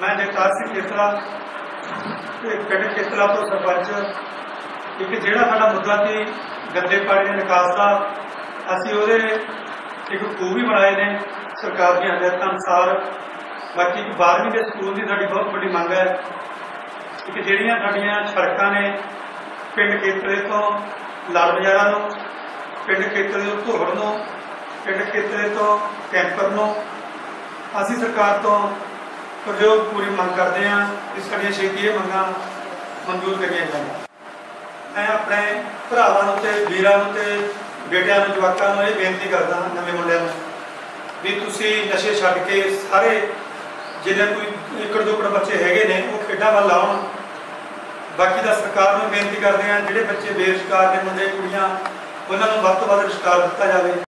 ਮੈਂ ਜਗਤਾਰ ਸਿੰਘ ਕੇਤਲਾ ਤੇ ਪਿੰਡ ਕੇਤਲਾ ਤੋਂ ਸਰਪੰਚ। ਇੱਕ ਜਿਹੜਾ ਸਾਡਾ ਮੁੱਦਾ ਸੀ ਗੰਦੇ ਪਾਣੀ ਦੇ ਨਿਕਾਸ ਦਾ, ਅਸੀਂ ਉਹਦੇ ਇੱਕ ਖੂਹ ਵੀ ਬਣਾਏ ਨੇ ਸਰਕਾਰ ਦੀਆਂ ਹਦਾਇਤਾਂ ਅਨੁਸਾਰ। ਬਾਕੀ ਇੱਕ 12ਵੀਂ ਦੇ ਸਕੂਲ ਦੀ ਸਾਡੀ ਬਹੁਤ ਵੱਡੀ ਮੰਗ ਹੈ। ਇੱਕ ਜਿਹੜੀਆਂ ਸਾਡੀਆਂ ਸੜਕਾਂ ਨੇ ਪਿੰਡ ਕੇਤਲੇ ਤੋਂ ਲਾਲ ਬਾਜ਼ਾਰਾਂ ਨੂੰ, ਪਿੰਡ ਖੇਤਰੇ ਤੋਂ ਧੋੜ ਨੂੰ, ਪਿੰਡ ਕੇਤਲੇ ਤੋਂ ਕੈਂਪਰ ਨੂੰ, ਅਸੀਂ ਸਰਕਾਰ ਤੋਂ ਪ੍ਰਯੋਗ ਪੂਰੀ ਮੰਗ ਕਰਦੇ ਹਾਂ ਕਿ ਸਾਡੀਆਂ ਛੇਤੀ ਇਹ ਮੰਗਾਂ ਮਨਜ਼ੂਰ ਕਰੀਆਂ ਜਾਣ। ਮੈਂ ਆਪਣੇ ਭਰਾਵਾਂ ਨੂੰ ਤੇ ਵੀਰਾਂ ਨੂੰ ਤੇ ਬੇਟਿਆਂ ਨੂੰ, ਜਵਾਕਾਂ ਨੂੰ ਇਹ ਬੇਨਤੀ ਕਰਦਾ ਹਾਂ ਨਵੇਂ ਮੁੰਡਿਆਂ ਨੂੰ ਵੀ ਤੁਸੀਂ ਨਸ਼ੇ ਛੱਡ ਕੇ ਸਾਰੇ ਜਿਹਦੇ ਕੋਈ ਏਕੜ ਦੁੱਕੜ ਬੱਚੇ ਹੈਗੇ ਨੇ, ਉਹ ਖੇਡਾਂ ਵੱਲ ਆਉਣ। ਬਾਕੀ ਦਾ ਸਰਕਾਰ ਨੂੰ ਬੇਨਤੀ ਕਰਦੇ ਹਾਂ, ਜਿਹੜੇ ਬੱਚੇ ਬੇਰੁਜ਼ਗਾਰ ਨੇ ਮੁੰਡੇ, ਕੁੜੀਆਂ, ਉਹਨਾਂ ਨੂੰ ਵੱਧ ਤੋਂ ਵੱਧ ਰੁਜ਼ਗਾਰ ਦਿੱਤਾ ਜਾਵੇ।